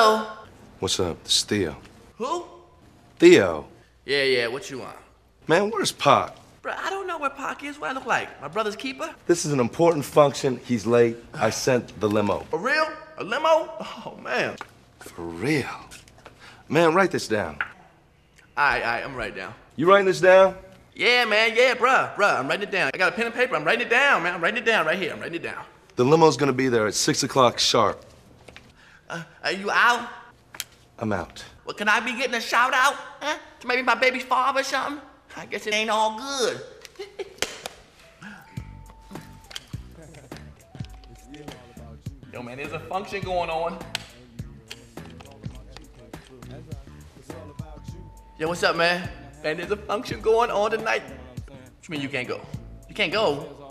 Hello. What's up? This is Theo. Who? Theo. Yeah, yeah, what you want? Man, where's Pac? Bro, I don't know where Pac is. What I look like? My brother's keeper? This is an important function. He's late. I sent the limo. For real? A limo? Oh, man. For real. Man, write this down. All right, all right, I'm writing down. You writing this down? Yeah, man, yeah, bruh, bruh, I'm writing it down. I got a pen and paper. I'm writing it down, man. I'm writing it down right here. I'm writing it down. The limo's gonna be there at 6 o'clock sharp. Uh, are you out? I'm out. Well, can I be getting a shout out? Huh? To maybe my baby's father or something? I guess it ain't all good. Yo, man, there's a function going on. Yo, what's up, man? Man, there's a function going on tonight. What you mean you can't go? You can't go?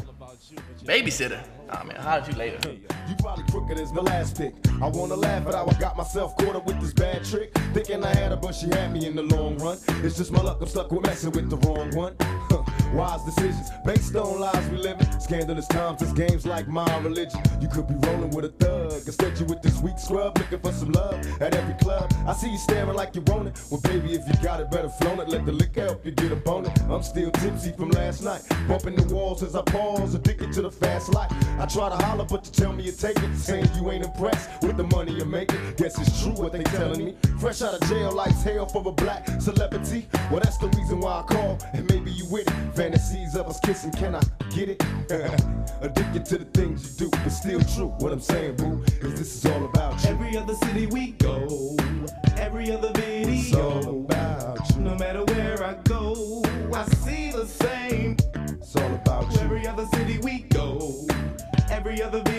Babysitter? Nah, man, how did you later? You probably crooked as my last pick. I wanna laugh how I got myself caught up with this bad trick. Thinking I had her, but she had me in the long run. It's just my luck, I'm stuck with messing with the wrong one. Wise decisions based on lies we live in. Scandalous times, this game's like my religion. You could be rolling with a thug. Instead, you with this weak scrub looking for some love at every club. I see you staring like you want it. Well, baby, if you got it, better flown it. Let the liquor help you get on it. I'm still tipsy from last night. Bumping the walls as I pause, addicted to the fast life. I try to holler, but you tell me you take it. Saying you ain't impressed with the money you're making. Guess it's true what they telling me. Fresh out of jail, life's hell for a black celebrity. Well, that's the reason why I call, and maybe you with it. Fantasies of us kissing, can I get it? Addicted to the things you do, but still true. What I'm saying, boo, is this is all about you. Every other city we go, every other video. It's all about you. No matter where I go, I see the same. It's all about you. Every other city we go, every other It's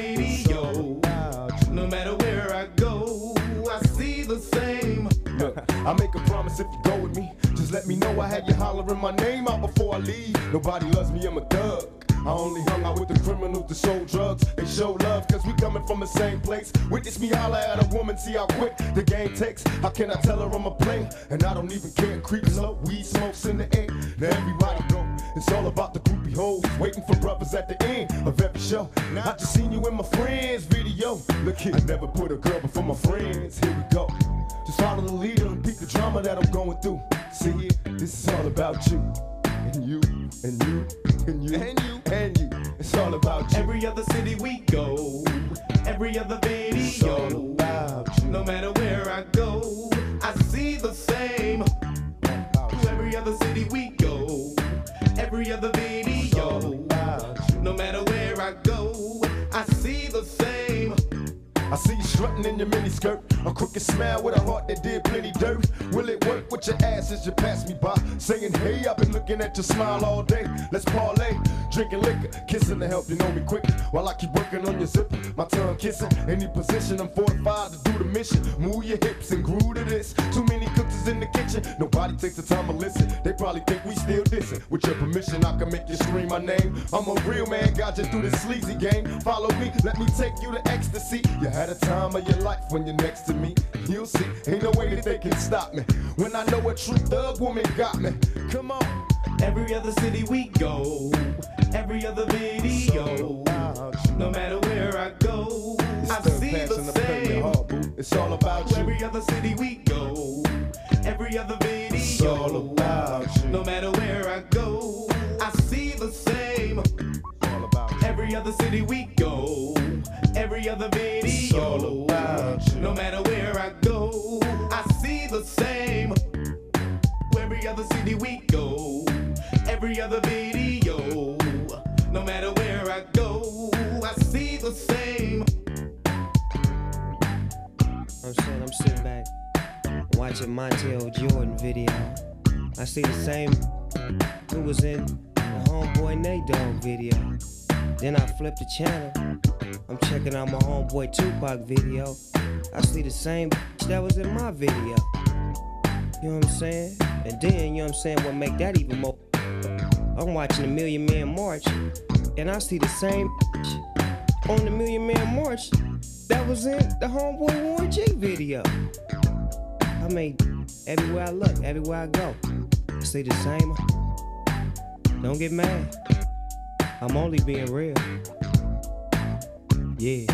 I make a promise if you go with me. Just let me know I had you hollering my name out before I leave. Nobody loves me, I'm a thug. I only hung out with the criminals that sold drugs. They show love, cause we coming from the same place. Witness me holler at a woman, see how quick the game takes. How can I tell her I'm a play? And I don't even care, creep low, weed smokes in the air. Now everybody go. It's all about the groupie hoes, waiting for brothers at the end of every show. Now I just seen you in my friend's video. Look here, I never put a girl before my friends. Here we go. Just follow the leader and beat the drama that I'm going through. See this is all about you. And you, and you, and you, and you, and you. It's all about you. Every other city we go, every other video. It's all about you. No matter where I go, I see the same. To Every other city we go, every other video. No matter where I go, I see the same. I see you strutting in your miniskirt. A crooked smile with a heart that did plenty dirt. Will it work with your ass as you pass me by? Saying, hey, I've been looking at your smile all day. Let's parlay, drinking liquor, kissing to help you know me quicker. While I keep working on your zipper, my tongue kissing. Any position, I'm fortified to do the mission. Move your hips and groove to this. Too many cooks in the kitchen. Nobody takes the time to listen. They probably think we still dissing. With your permission, I can make you scream my name. I'm a real man, got you through this sleazy game. Follow me, let me take you to ecstasy. You had a time of your life when you're next to me. You'll see, ain't no way that they can stop me. When I know a true thug woman got me. Come on. Every other city we go, every other video. No matter where I go, I see the same. It's all about you. Every other city we go, every other video. It's all about you. No matter where I go, I see the same. all about. Every other city we go, every other video. It's all about you. No matter where I go, I see the same. I'm saying I'm sitting back watching Montell Jordan video. I see the same who was in the homeboy Nate Dogg video. Then I flip the channel. I'm checking out my homeboy Tupac video. I see the same that was in my video. You know what I'm saying? And then, you know what I'm saying, what make that even more I'm watching the Million Man March, and I see the same on the Million Man March that was in the Homeboy Warren G video. I mean, everywhere I look, everywhere I go, I see the same. Don't get mad. I'm only being real. Yeah.